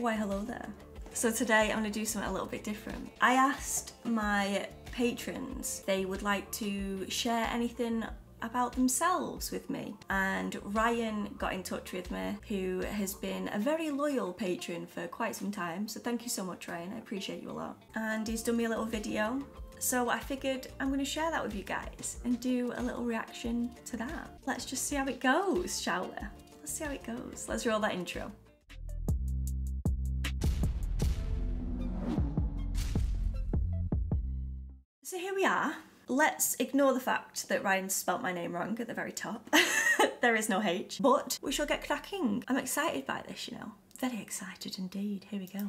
Why, hello there. So today I'm to do something a little bit different. I asked my patrons they would like to share anything about themselves with me and Ryan got in touch with me who has been a very loyal patron for quite some time so thank you so much Ryan I appreciate you a lot and he's done me a little video so I figured I'm going to share that with you guys and do a little reaction to that. Let's just see how it goes shall we? Let's see how it goes. Let's roll that intro. So here we are. Let's ignore the fact that Ryan spelt my name wrong at the very top. there is no H, but we shall get cracking. I'm excited by this, you know. Very excited indeed. Here we go.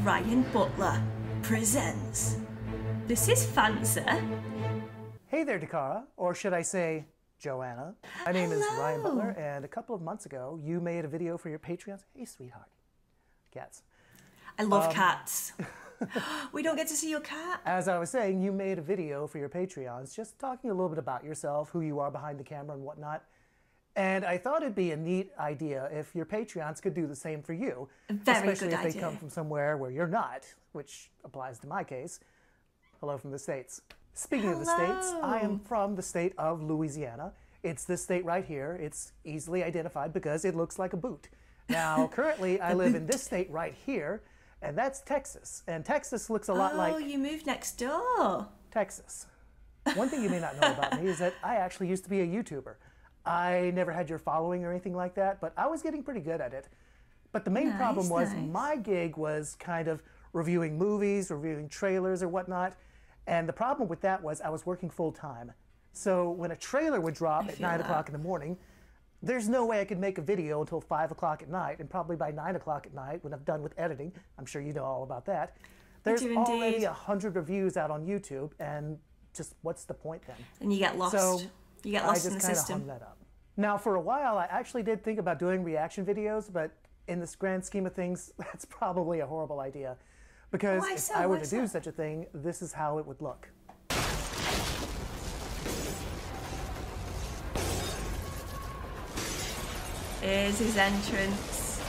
Ryan Butler presents. This is fancy. Hey there, Dakara, or should I say, Joanna. My name is Ryan Hello. Butler, and a couple of months ago, you made a video for your Patreons. Hey, sweetheart. Cats. I love um, cats. we don't get to see your cat. As I was saying, you made a video for your Patreons just talking a little bit about yourself, who you are behind the camera, and whatnot. And I thought it'd be a neat idea if your Patreons could do the same for you. Very especially if they come from somewhere where you're not, which applies to my case. Hello from the States. Speaking of the States, I am from the state of Louisiana. It's this state right here. It's easily identified because it looks like a boot. Now, currently, I live in this state right here, and that's Texas. And Texas looks a lot oh, like Oh, you moved next door. Texas. One thing you may not know about me is that I actually used to be a YouTuber. I never had your following or anything like that, but I was getting pretty good at it. But the main problem was nice. my gig was kind of reviewing movies, reviewing trailers or whatnot. And the problem with that was I was working full time. So when a trailer would drop at 9 that. o'clock in the morning, there's no way I could make a video until 5 o'clock at night. And probably by 9 o'clock at night, when I'm done with editing, I'm sure you know all about that, there's already indeed. 100 reviews out on YouTube. And just what's the point then? And you get lost. So you get I lost just in the kind of system. hung that up. Now, for a while, I actually did think about doing reaction videos, but in this grand scheme of things, that's probably a horrible idea. Because if? I were Why to so? do such a thing, this is how it would look. Here's his entrance.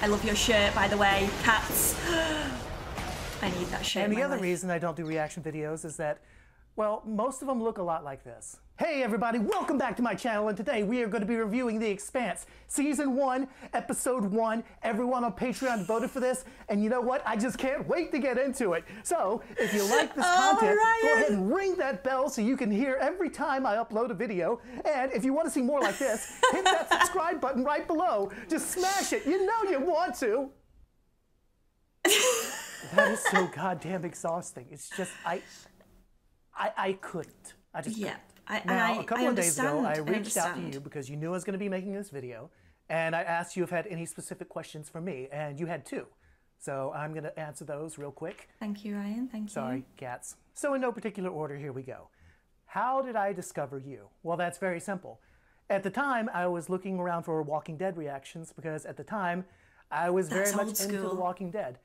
I love your shirt, by the way. Cats. I need that shirt. And the other life. reason I don't do reaction videos is that, well, most of them look a lot like this. Hey everybody, welcome back to my channel, and today we are going to be reviewing The Expanse, Season 1, Episode 1. Everyone on Patreon voted for this, and you know what? I just can't wait to get into it. So, if you like this Oh, content, go ahead and ring that bell so you can hear every time I upload a video. And if you want to see more like this, hit that subscribe button right below. Just smash it. You know you want to. that is so goddamn exhausting. It's just I, I, I couldn't. I just Yeah. couldn't. I, Now, I, a couple I of days ago, I reached out to you because you knew I was going to be making this video, and I asked you if you had any specific questions for me, and you had two. So I'm going to answer those real quick. Thank you, Ryan. Thank Sorry, you. cats. So, in no particular order, here we go. How did I discover you? Well, that's very simple. At the time, I was looking around for Walking Dead reactions because at the time, I was That's very much into The. Walking Dead.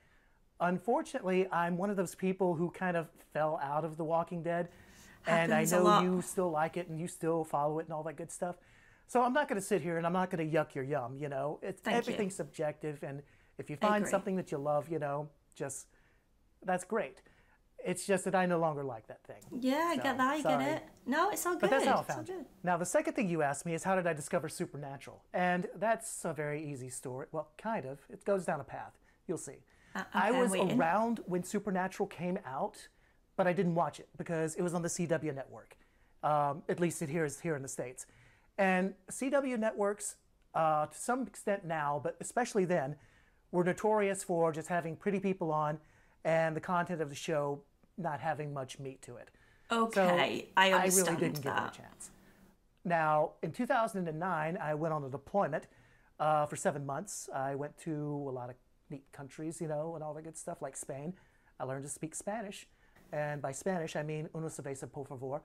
Unfortunately, I'm one of those people who kind of fell out of The Walking Dead. And I know you still like it and you still follow it and all that good stuff. So I'm not going to sit here and I'm not going to yuck your yum, you know. It's Thank you. everything's subjective and if you find something that you love, you know, just that's great. It's just that I no longer like that thing. Yeah, I get that. I sorry. get it. No, it's all good. But that's how I found it. Now, the second thing you asked me is how did I discover Supernatural? And that's a very easy story. Well, kind of. It goes down a path. You'll see. Uh, I okay, I'm was waiting. around when Supernatural came out, but I didn't watch it because it was on the CW network. Um, at least it here is here in the States. And CW networks, uh, to some extent now, but especially then, were notorious for just having pretty people on and the content of the show not having much meat to it. So Okay, I understand I really didn't give it a chance. Now, in 2009, I went on a deployment uh, for seven months. I went to a lot of neat countries, you know, and all that good stuff, like Spain. I learned to speak Spanish. And by Spanish, I mean una cerveza, por favor.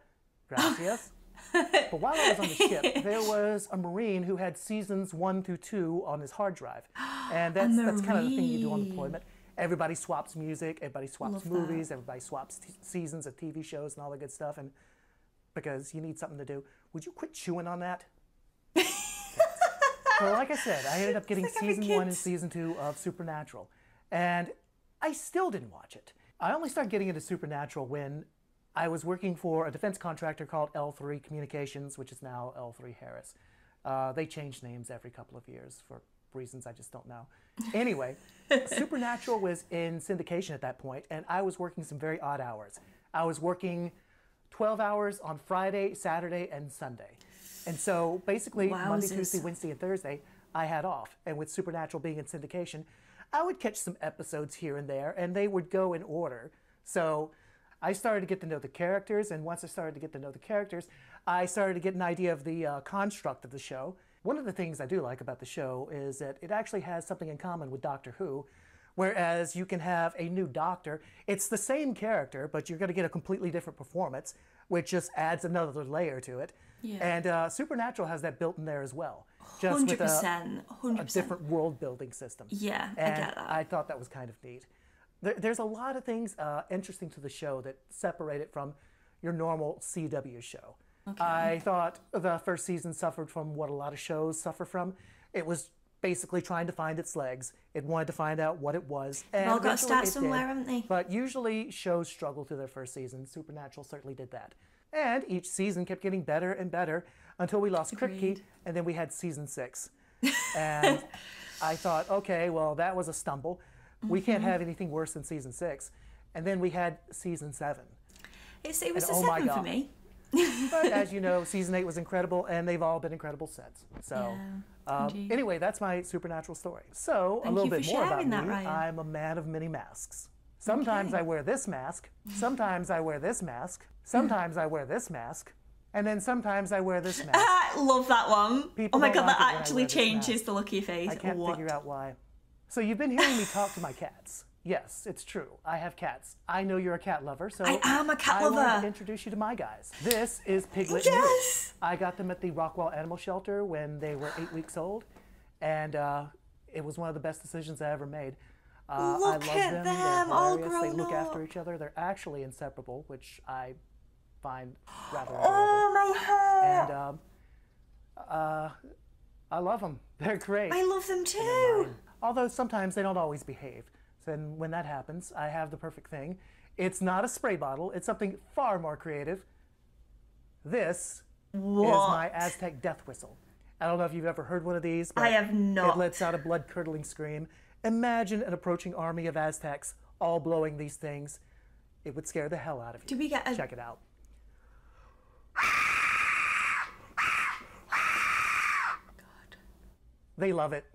Gracias. but while I was on the ship, there was a Marine who had seasons one through two on his hard drive. And that's, that's kind of the thing you do on deployment. Everybody swaps music, everybody swaps Love that. movies, everybody swaps t- seasons of TV shows and all that good stuff. And because you need something to do. Would you quit chewing on that? so, like I said, I ended up getting like season one and season two of Supernatural, and I still didn't watch it. I only started getting into Supernatural when I was working for a defense contractor called L3 Communications, which is now L3 Harris. Uh, they change names every couple of years for reasons I just don't know. Anyway, Supernatural was in syndication at that point, and I was working some very odd hours. I was working 12 hours on Friday, Saturday, and Sunday. And so basically, Monday, Tuesday, Wednesday, and Thursday, I had off. And with Supernatural being in syndication, I would catch some episodes here and there, and they would go in order. So I started to get to know the characters, and once I started to get to know the characters, I started to get an idea of the uh, construct of the show. One of the things I do like about the show is that it actually has something in common with Doctor Who, whereas you can have a new Doctor. It's the same character, but you're going to get a completely different performance, which just adds another layer to it. Yeah. And uh, Supernatural has that built in there as well, just Hundred with a, percent, hundred a percent. different world building system. Yeah, I get that. I thought that was kind of neat. There, there's a lot of things uh, interesting to the show that separate it from your normal CW show. I thought the first season suffered from what a lot of shows suffer from. It was basically trying to find its legs. It wanted to find out what it was. And all got to start it did. haven't they? But usually shows struggle through their first season. Supernatural certainly did that. And each season kept getting better and better until we lost Kripke, and then we had season six. And I thought, okay, well, that was a stumble. We can't Mm-hmm. have anything worse than season six. And then we had season seven. It's, it was And a oh seven for me. But as you know, season eight was incredible, and they've all been incredible since. So, Yeah, indeed. anyway, that's my supernatural story. So, Thank a little bit more about sharing me. Ryan. I'm a man of many masks. Sometimes Okay. I wear this mask. Sometimes I wear this mask. Sometimes I wear this mask. And then sometimes I wear this mask. I love that one. People oh my god, like that I actually changes the look of your face. I can't what? figure out why. So you've been hearing me talk to my cats. Yes, it's true. I have cats. I know you're a cat lover, so I am a cat I lover. to introduce you to my guys. This is Piglet Yes! New. I got them at the Rockwall Animal Shelter when they were eight weeks old, and uh, it was one of the best decisions I ever made. Uh, I love at them. them, They're all hilarious. They grown look after each other. They're actually inseparable, which I find rather adorable. Oh my hair! And um, uh, I love them. They're great. I love them too. Although sometimes they don't always behave. So then when that happens, I have the perfect thing. It's not a spray bottle, it's something far more creative. This is my Aztec death whistle. I don't know if you've ever heard one of these, but I have not. it lets out a blood curdling scream. Imagine an approaching army of Aztecs all blowing these things. It would scare the hell out of you. Do we get a? Check it out. They love it.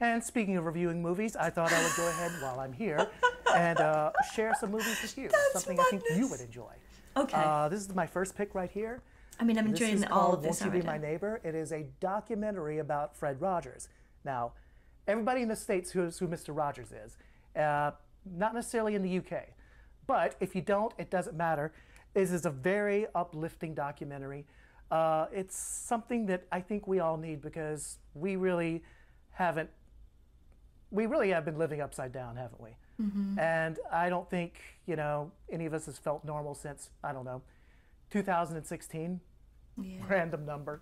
And speaking of reviewing movies, I thought I would go ahead while I'm here and uh, share some movies with you. That's something I think you would enjoy. Okay. Uh, this is my first pick right here. I mean, I'm This enjoying all of this Won't You Be. My Neighbor? It is a documentary about Fred Rogers. Now, everybody in the States knows who Mr. Rogers is. Uh, not necessarily in the UK. But if you don't, it doesn't matter. This is a very uplifting documentary. Uh, it's something that I think we all need because we really haven't, we really have been living upside down, haven't we? And I don't think, you know, any of us has felt normal since, I don't know, 2016 Yeah. random number.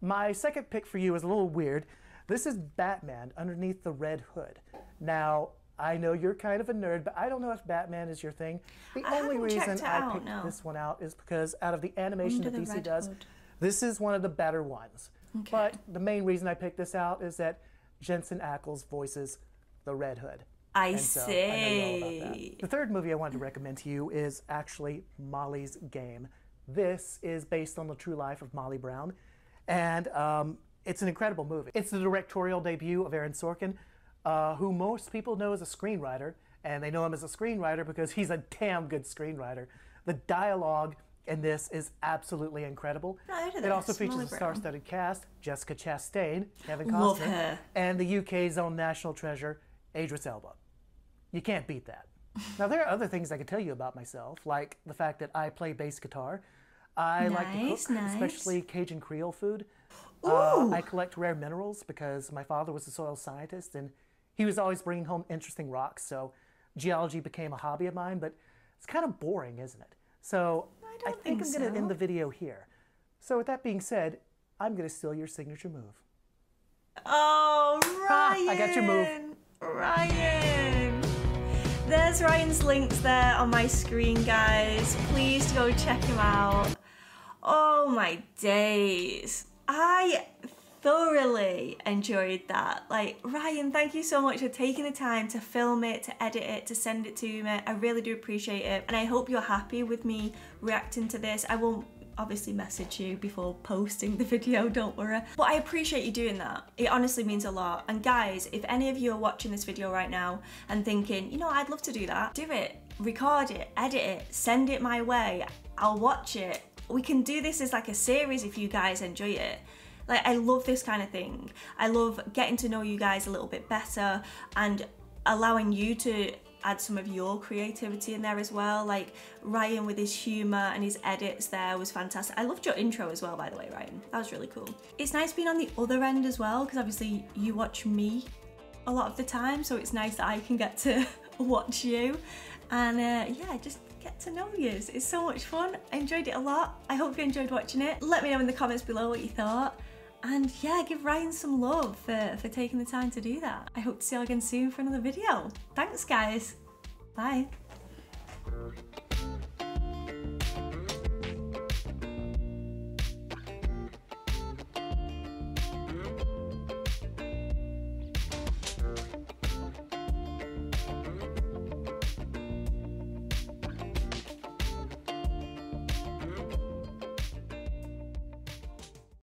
My second pick for you is a little weird. This is Batman underneath the red hood. Now, I know you're kind of a nerd, but I don't know if Batman is your thing. The I only reason I picked no. this one out is because out of the animation Under that the DC Red does, Hood. This is one of the better ones. But the main reason I picked this out is that Jensen Ackles voices the Red Hood. I so I know you're about that. see. The third movie I wanted to recommend to you is actually Molly's Game. This is based on the true life of Molly Brown, and um, it's an incredible movie. It's the directorial debut of Aaron Sorkin, uh, who most people know as a screenwriter, and they know him as a screenwriter because he's a damn good screenwriter. The dialogue in this is absolutely incredible. It also features Molly a star-studded cast: Jessica Chastain, Kevin Costner, and the UK's own national treasure, Idris Elba. You can't beat that. Now, there are other things I could tell you about myself, like the fact that I play bass guitar. I like to Nice, cook, nice. especially Cajun Creole food. Uh, I collect rare minerals because my father was a soil scientist and he was always bringing home interesting rocks. So geology became a hobby of mine, but it's kind of boring, isn't it? So I don't think, think I'm going to so. end the video here. So with that being said, I'm going to steal your signature move. Oh, Ryan! I got your move. Ryan! There's Ryan's links there on my screen, guys. Please go check him out. Oh my days. I thoroughly enjoyed that. Like, Ryan, thank you so much for taking the time to film it, to edit it, to send it to me. I really do appreciate it. And I hope you're happy with me reacting to this. I won't obviously message you before posting the video, don't worry. But I appreciate you doing that. It honestly means a lot. And guys, if any of you are watching this video right now and thinking, you know, I'd love to do that, do it. Record it, edit it, send it my way. I'll watch it. We can do this as like a series if you guys enjoy it. Like, I love this kind of thing. I love getting to know you guys a little bit better and allowing you to add some of your creativity in there as well. Like Ryan with his humour and his edits there was fantastic. I loved your intro as well, by the way, Ryan. That was really cool. It's nice being on the other end as well, because obviously you watch me a lot of the time, so it's nice that I can get to watch you. And uh, yeah, just get to know you. It's so much fun. I enjoyed it a lot. I hope you enjoyed watching it. Let me know in the comments below what you thought. And yeah, give Ryan some love for, for taking the time to do that. I hope to see you again soon for another video. Thanks guys. Bye.